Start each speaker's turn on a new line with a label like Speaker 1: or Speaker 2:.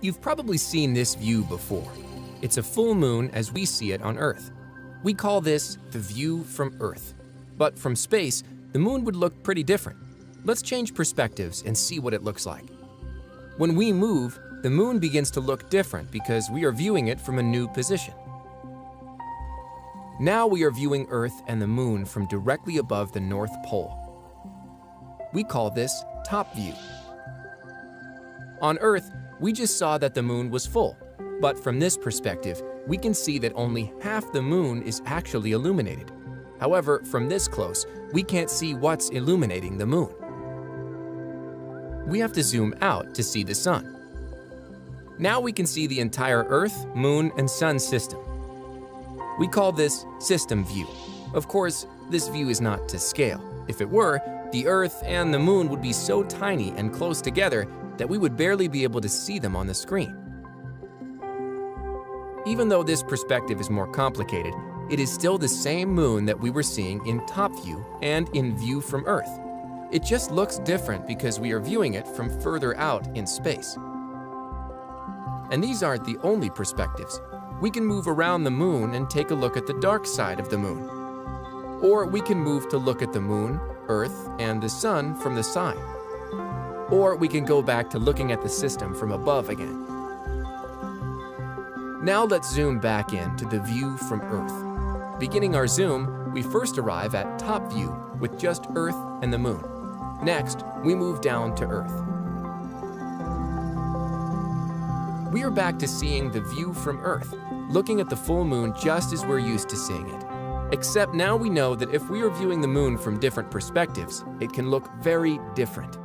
Speaker 1: You've probably seen this view before. It's a full moon as we see it on Earth. We call this the view from Earth. But from space, the moon would look pretty different. Let's change perspectives and see what it looks like. When we move, the moon begins to look different because we are viewing it from a new position. Now we are viewing Earth and the moon from directly above the North Pole. We call this top view. On Earth, we just saw that the moon was full, but from this perspective, we can see that only half the moon is actually illuminated. However, from this close, we can't see what's illuminating the moon. We have to zoom out to see the sun. Now we can see the entire Earth, Moon, and Sun system. We call this system view. Of course, this view is not to scale. If it were, the Earth and the Moon would be so tiny and close together that we would barely be able to see them on the screen. Even though this perspective is more complicated, it is still the same moon that we were seeing in top view and in view from Earth. It just looks different because we are viewing it from further out in space. And these aren't the only perspectives. We can move around the moon and take a look at the dark side of the moon. Or we can move to look at the moon, Earth, and the sun from the side. Or we can go back to looking at the system from above again. Now let's zoom back in to the view from Earth. Beginning our zoom, we first arrive at top view with just Earth and the moon. Next, we move down to Earth. We are back to seeing the view from Earth, looking at the full moon just as we're used to seeing it. Except now we know that if we are viewing the moon from different perspectives, it can look very different.